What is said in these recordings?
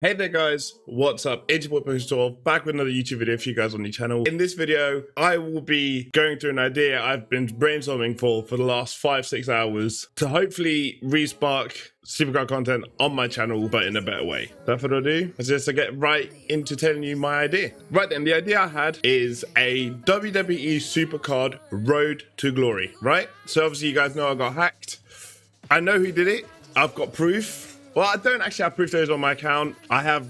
Hey there guys, what's up? It's your boy Post12 back with another YouTube video for you guys on the channel. In this video, I will be going through an idea I've been brainstorming for for the last five, six hours to hopefully respark Supercard content on my channel, but in a better way. Without further ado, let's just to get right into telling you my idea. Right then, the idea I had is a WWE Supercard Road to Glory, right? So obviously you guys know I got hacked. I know who did it. I've got proof. Well, I don't actually have proof those on my account. I have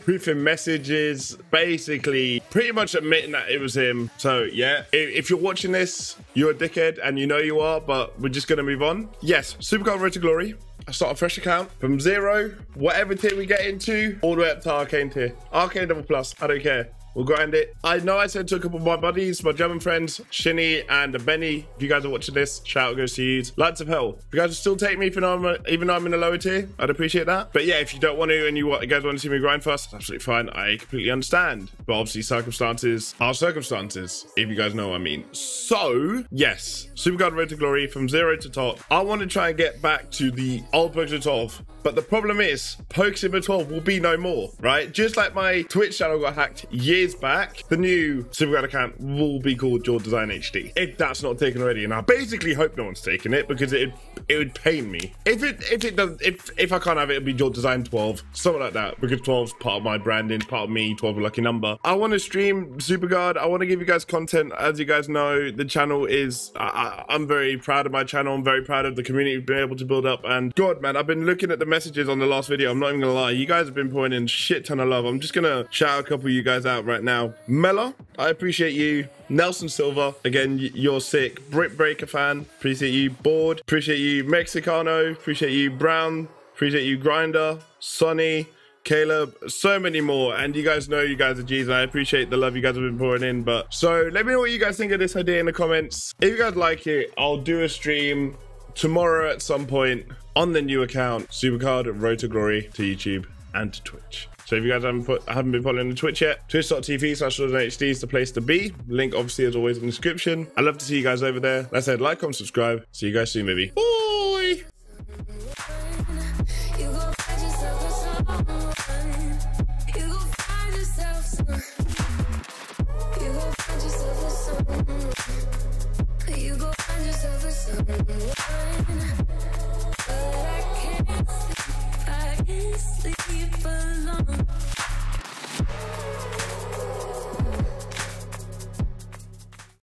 proof in messages, basically pretty much admitting that it was him. So yeah, if you're watching this, you're a dickhead and you know you are, but we're just gonna move on. Yes, Supercard Road to Glory. I start a fresh account from zero, whatever tier we get into, all the way up to Arcane tier. Arcane Double Plus, I don't care. We'll grind it. I know I said to a couple of my buddies, my German friends, Shinny and Benny. If you guys are watching this, shout out goes to you. Lights of hell. If you guys will still take me even though even though I'm in a lower tier, I'd appreciate that. But yeah, if you don't want to and you, want, you guys want to see me grind first, that's absolutely fine. I completely understand. But obviously circumstances are circumstances, if you guys know what I mean. So yes, Supercard Road to Glory from zero to top. I want to try and get back to the old Pokemon 12 but the problem is, Pokemon 12 will be no more, right? Just like my Twitch channel got hacked years back, the new Supercard account will be called Jordzn HD. If that's not taken already, and I basically hope no one's taken it because it it would pain me. If it if it does if if I can't have it, it'll be Jordzn 12, something like that. Because 12 is part of my branding, part of me, 12 a lucky number. I want to stream Supercard. I want to give you guys content. As you guys know, the channel is I, I, I'm very proud of my channel. I'm very proud of the community we've been able to build up. And God, man, I've been looking at the messages on the last video. I'm not even gonna lie. You guys have been pouring in shit ton of love. I'm just gonna shout a couple of you guys out right now. Mella, I appreciate you. Nelson Silva, again, you're sick. Brit Breaker fan, appreciate you. Board, appreciate you. Mexicano, appreciate you. Brown, appreciate you. Grinder, Sonny, Caleb, so many more. And you guys know you guys are G's. and I appreciate the love you guys have been pouring in. But so let me know what you guys think of this idea in the comments. If you guys like it, I'll do a stream tomorrow at some point on the new account, Supercard Road to Glory to YouTube and Twitch. So if you guys haven't, put, haven't been following the Twitch yet, twitch.tv slash HD is the place to be. Link obviously as always in the description. I'd love to see you guys over there. Like I said, like, comment, subscribe. See you guys soon, baby. Bye!